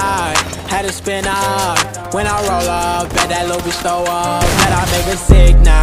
To. Had to spin up. When I roll up, bet that little bitch throw up. Bet I make her sick now,